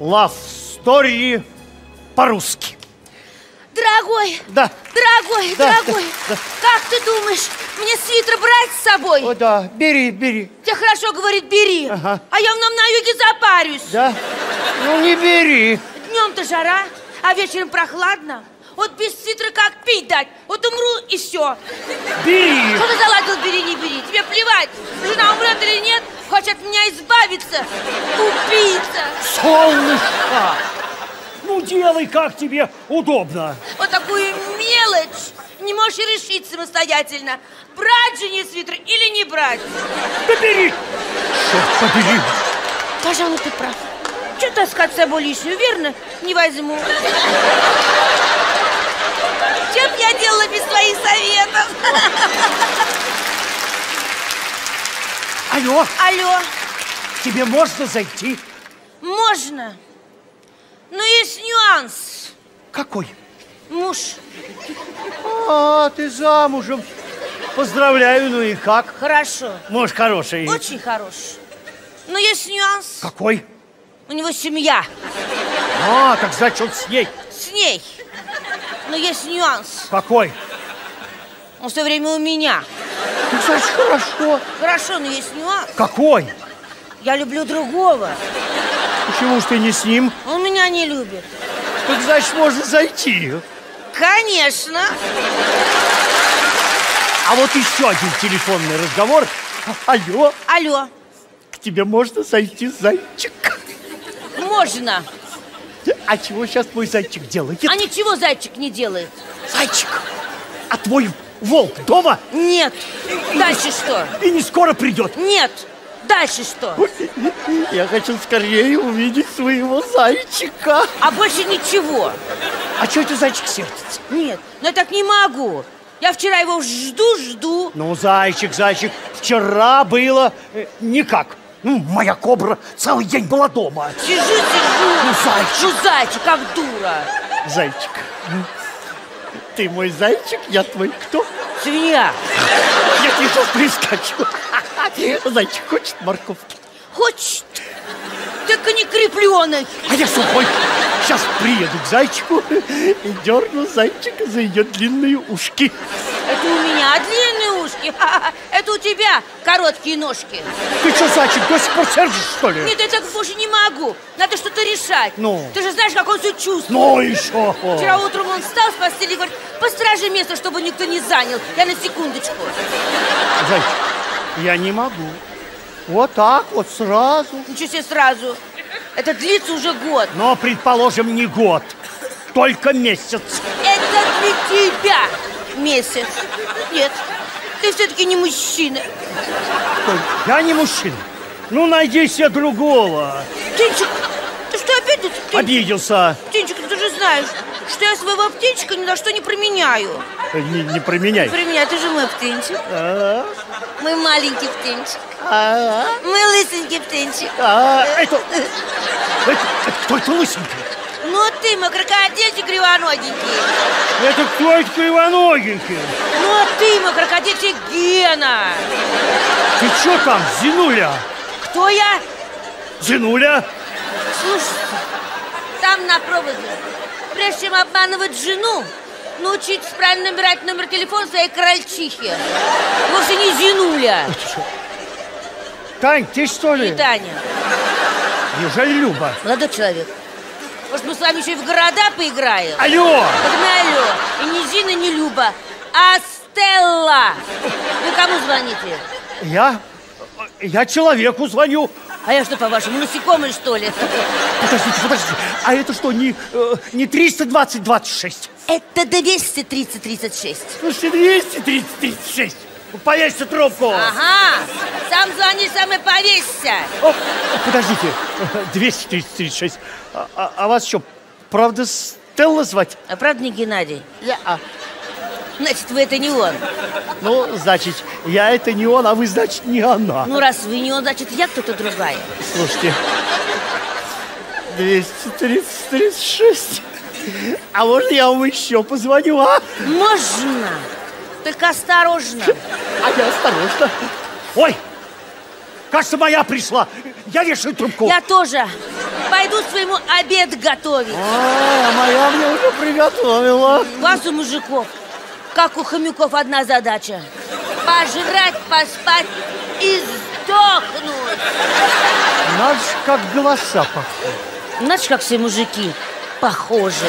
Story по-русски. Дорогой, Да. дорогой, Да, дорогой, да, да. как ты думаешь, мне свитер брать с собой? О, да, бери, бери. Тебе хорошо говорит, бери, Ага. а я нам на юге запарюсь. Да? Ну, не бери. Днем-то жара, а вечером прохладно. Вот без свитера как пить дать? Вот умру и все. Бери. Что ты заладил, бери, не бери? Тебе плевать, жена умрет или нет, хочет от меня избавиться. Убийца. Солнышко. Ну, делай, как тебе удобно. Вот такую мелочь не можешь решить самостоятельно. Брать жене свитер или не брать? Да бери. Черт побери. Пожалуй, ты прав. Что таскать с собой лишнюю, верно? Не возьму. Чем б я делала без твоих советов? Алло, Алло, тебе можно зайти? можно? Но есть нюанс. Какой? Муж, А, ты замужем. Поздравляю, ну и как? хорошо, Муж хороший. очень хорош. Но есть нюанс. Какой? У него семья А, так значит, он с ней. с ней. Но есть нюанс. Какой? Он все время у меня. Так значит, хорошо. Хорошо, но есть нюанс. Какой? Я люблю другого. Почему ж ты не с ним? Он меня не любит. Так значит, можно зайти. Конечно. А вот еще один телефонный разговор. Алло, Алло, к тебе можно зайти, зайчик? можно. А чего сейчас мой зайчик делает? А ничего зайчик не делает. Зайчик, а твой волк дома Нет. Дальше что? и не скоро придет. Нет. Дальше что? Я хочу скорее увидеть своего зайчика. А больше ничего. А что это зайчик сердится? Нет, но я так не могу. Я вчера его жду, жду. Ну, зайчик, зайчик, вчера было э, никак. Ну, моя кобра целый день была дома. Сижу, сижу. Ну, зайчик. Ну, зайчик, как дура. Зайчик, ты мой зайчик, я твой кто? Свинья. Я тебе сейчас прискочу. Зайчик хочет морковки. Хочет. Только не крепленый. А я сухой. Сейчас приеду к зайчику и дерну зайчика за ее длинные ушки. Это у меня длинные ушки. Ха-ха. Это у тебя короткие ножки. Ты что, зайчик, до сих пор сердишь, что ли? Нет, я так больше не могу. Надо что-то решать. Ну? Ты же знаешь, как он все чувствует. Ну еще. Вчера утром он встал с постели и говорит, постражи место, чтобы никто не занял. Я на секундочку. Зайчик, я не могу. Вот так вот сразу. Ничего себе сразу. Это длится уже год. Но, предположим, не год, только месяц. Это для тебя месяц. Нет, ты все-таки не мужчина. Я не мужчина. Ну, найди себе другого. Птенчик, ты что опять тут? Птен- Обиделся. Птенчик, ты же знаешь, что я своего птенчика ни на что не променяю. Э, Не, не променяй. Променяй, ты же мой птенчик. А, Мой маленький птенчик. а, Мой лысенький птенчик. а, это, это, это кто это лысенький? Ну ты, мой крокодильчик кривоногенький. Это кто это кривоногенький? Ну ты, мой крокодильчик Гена. Ты что там, Зинуля? Кто я? Зинуля? Слушайте, там на проводе, прежде чем обманывать жену, научитесь правильно набирать номер телефона своей крольчихи. Вовсе не Зинуля. Тань, ты что И ли? Таня. Неужели Люба? Молодой человек, может, мы с вами еще и в города поиграем? Алло! Вот мы алло. И не Зина, не Люба, а Стелла. Вы кому звоните? Я? Я человеку звоню. А я что, по-вашему, насекомый, что ли? Подождите, подождите. А это что, не, э, не 320-26? Это 230-36. Слушайте, 230-36. Повесьте трубку. Ага, сам звони, сам и повесься. О, подождите, 236. А, а- а вас что, правда Стелла звать? А правда не Геннадий? Я, а, Значит, вы это не он. ну, значит, я это не он, а вы, значит, не она. Ну, раз вы не он, значит, я кто-то другая. Слушайте, 236. А можно я вам еще позвоню, а? Можно, только осторожно. А я осторожно. Ой, кажется, моя пришла. Я вешаю трубку. Я тоже. Пойду своему обед готовить. А, моя мне уже приготовила. У вас у мужиков, как у хомяков, одна задача. Пожрать, поспать и сдохнуть. Надо ж, как голоса похожи. Знаешь, как все мужики похожи.